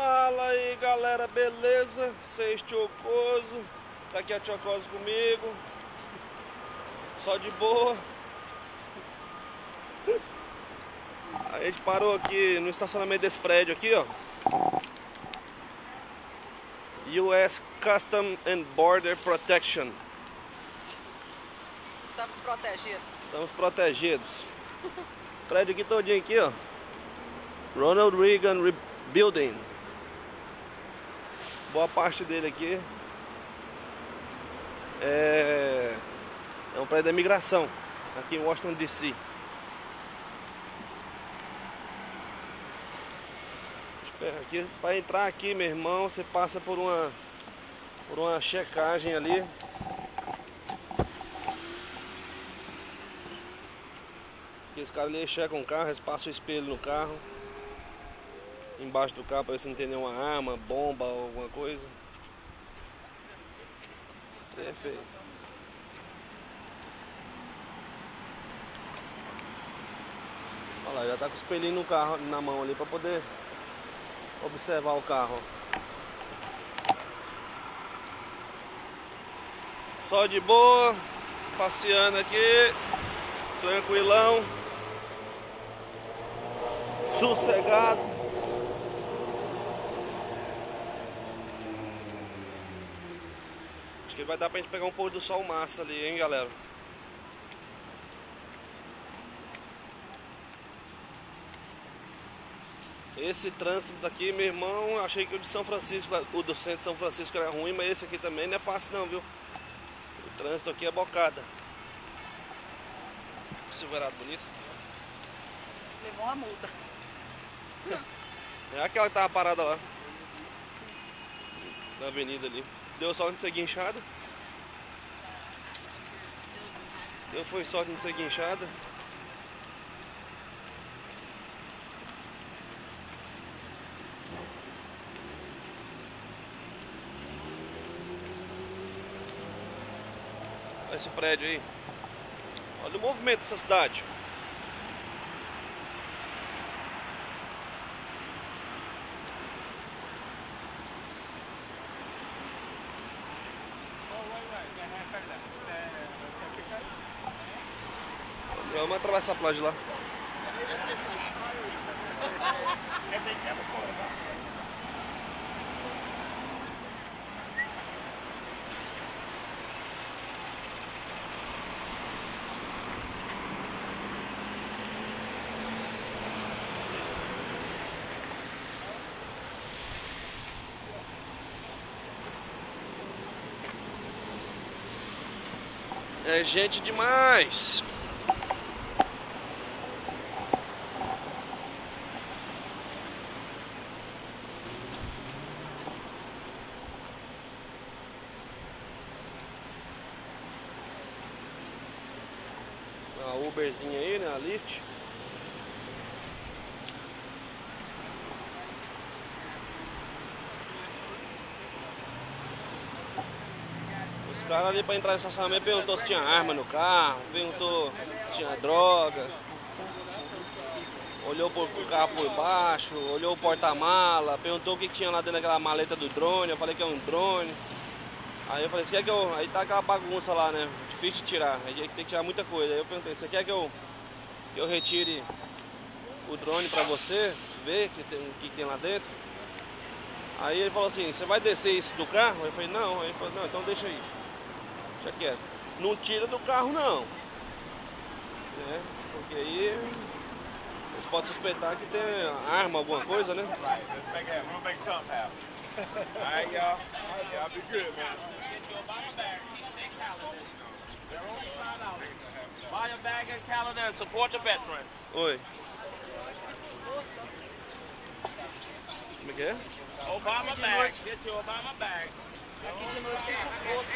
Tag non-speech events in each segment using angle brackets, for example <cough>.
Fala aí galera, beleza? Seis Chocoso, tá aqui a Chocoso comigo, <laughs> só de boa. <laughs> A gente parou aqui no estacionamento desse prédio aqui, ó. US Custom and Border Protection. Estamos protegidos. Estamos protegidos. <laughs> prédio aqui todinho aqui, ó. Ronald Reagan Building. Boa parte dele aqui é, é um prédio da imigração aqui em Washington DC. Aqui, para entrar aqui, meu irmão, você passa por uma por uma checagem ali. Esse cara ali checam o carro, eles passam o espelho no carro. Embaixo do carro para ver se não tem nenhuma arma, bomba ou alguma coisa. Perfeito. Olha lá, já tá com o espelhinho no carro, na mão ali para poder observar o carro. Só de boa, passeando aqui, tranquilão, sossegado. Acho que vai dar pra gente pegar um pouco do sol massa ali, hein, galera. Esse trânsito daqui, meu irmão, achei que o de São Francisco, o do centro de São Francisco era ruim, mas esse aqui também não é fácil não, viu? O trânsito aqui é bocada. Silverado bonito. Levou uma multa. É aquela que tava parada lá. Na avenida ali. Deu sorte de ser guinchada. Deu foi sorte de ser guinchada. Olha esse prédio aí. Olha o movimento dessa cidade. Vamos atravessar a plágio lá. É gente demais. A Uberzinha aí, né? A Lyft. Os caras ali pra entrar no estacionamento perguntou se tinha arma no carro, perguntou se tinha droga. Olhou pro carro por baixo, olhou o porta-mala, perguntou o que tinha lá dentro daquela maleta do drone, eu falei que é um drone. Aí eu falei, você quer que eu. Aí tá aquela bagunça lá, né? Difícil de tirar. Aí tem que tirar muita coisa. Aí eu perguntei, você quer que eu, que eu retire o drone pra você ver que tem, o que tem lá dentro? Aí ele falou assim, você vai descer isso do carro? Eu falei, não. Aí ele falou, não, então deixa aí. Quieto. Não tira do carro não. Né? Porque aí eles podem suspeitar que tem arma, alguma coisa, né? Right, let's make it. We'll make something happen. All right, y'all. Y'all be good, man. Buy a bag and calendar and support the veterans. Oi. Como é que é? Obama bag. Get your Obama bag. Aqui de noite fica os rostos.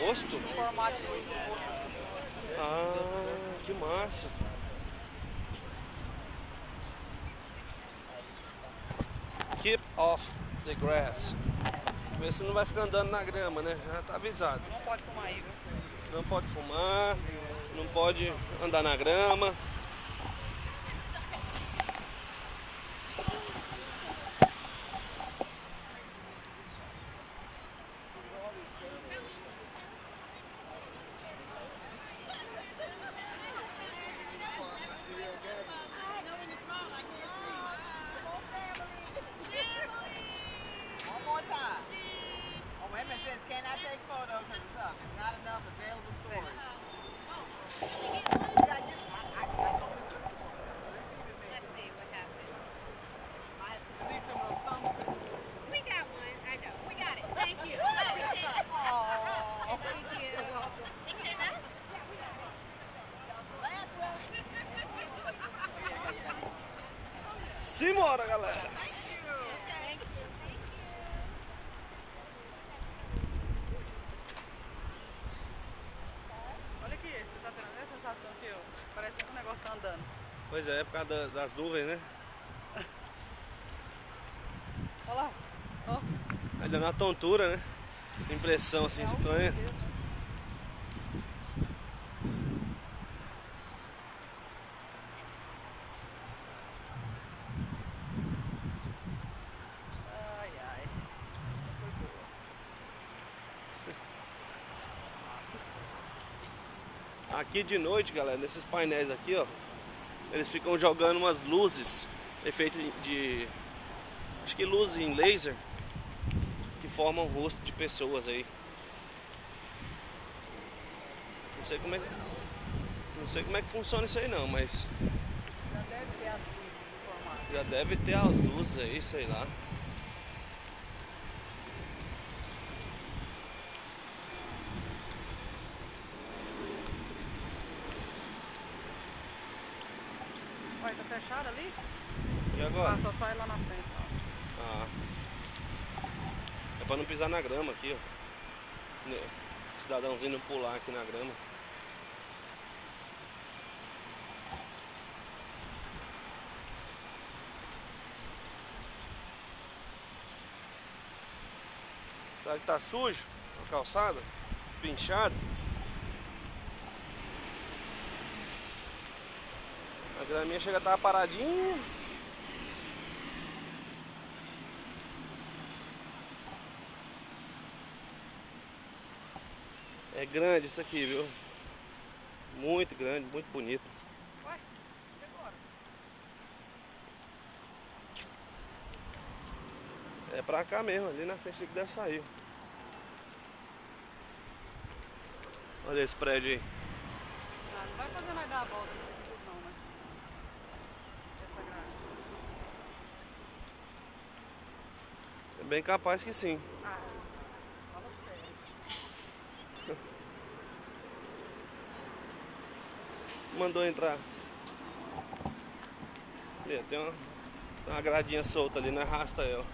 Rosto? O formato de noite rosto das pessoas. Ah, que massa. Keep off the grass. Vê se não vai ficar andando na grama, né? Já tá avisado. Não pode fumar aí, viu? Não pode fumar, não pode andar na grama. Bora, galera. Olha aqui, você tá tendo a mesma sensação que eu? Parece que o negócio tá andando. Pois é, é por causa da- das nuvens, né? Olha lá. Ó. Aí dando uma tontura, né? Impressão assim estranha. Ai, ai. Essa foi boa. Aqui de noite, galera, nesses painéis aqui, ó, eles ficam jogando umas luzes, efeito de, acho que luzes em laser, que formam o rosto de pessoas aí. Não sei como é que, não sei como é que funciona isso aí não, mas Já deve ter as luzes informadas. já deve ter as luzes aí, sei lá. Fechado ali? E Ah, agora? só sai lá na frente. ó. Ah. É pra não pisar na grama aqui, ó. Né, Cidadãozinho não pular aqui na grama. Será que tá sujo? A calçada? Pinchado? A graminha chega a estar paradinha. É grande isso aqui, viu? Muito grande, muito bonito. Agora? É pra cá mesmo, ali na frente que deve sair. Olha esse prédio aí. Ah, não vai fazer nós dar a volta nisso aqui tudo não, né? Essa grade. É bem capaz que sim. Ah, fala sério. Mandou entrar. Ali, tem uma, tem uma gradinha solta ali, não arrasta ela.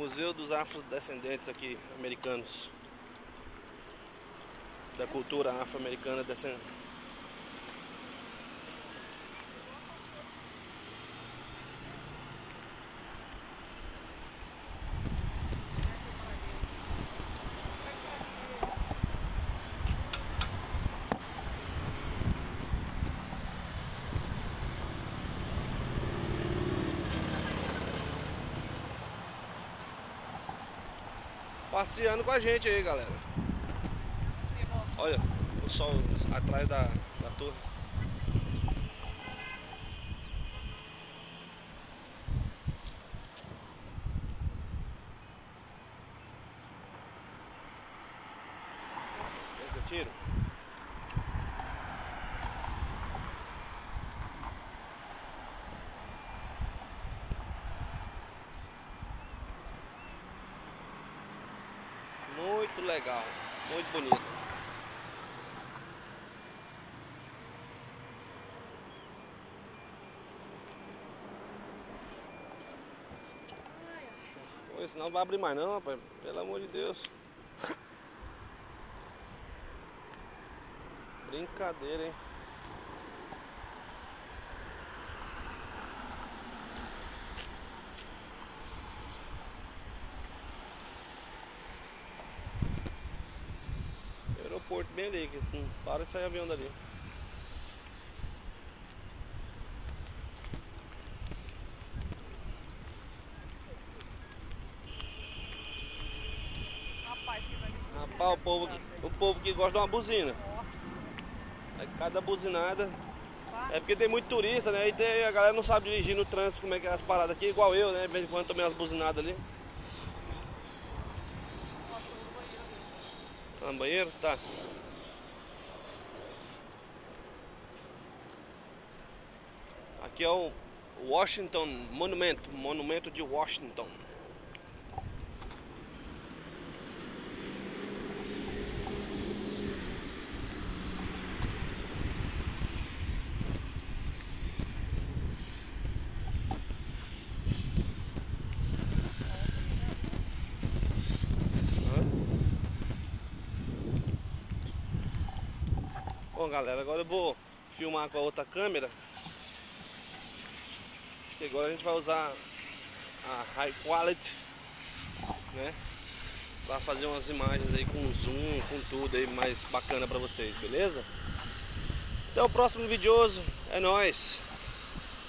Museu dos Afrodescendentes aqui, americanos. Da cultura afro-americana descendente. Passeando com a gente aí, galera. Olha, o sol atrás da, da torre. Quer que eu tiro? Muito legal, muito bonito. Senão não vai abrir mais não, rapaz. Pelo amor de Deus. Brincadeira, hein? Bem ali, que não para de sair avião dali. Rapaz, que vai Rapaz, o povo, que- o povo que gosta de uma buzina. Nossa, Aí cada buzinada. É porque tem muito turista, né? E tem, a galera não sabe dirigir no trânsito, como é que é as paradas aqui, igual eu, né? De vez em quando tomei umas buzinadas ali. Tá no banheiro? Tá. Aqui é o Washington Monumento, monumento de Washington. Bom galera, agora eu vou filmar com a outra câmera. Que agora a gente vai usar a high quality, né? Pra fazer umas imagens aí com zoom, com tudo aí mais bacana pra vocês, beleza? Até o próximo videoso, é nóis!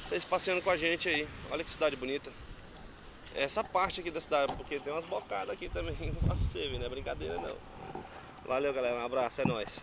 Vocês passeando com a gente aí, olha que cidade bonita. Essa parte aqui da cidade, porque tem umas bocadas aqui também <laughs> pra você ver, não é brincadeira não. Valeu galera, um abraço, é nóis.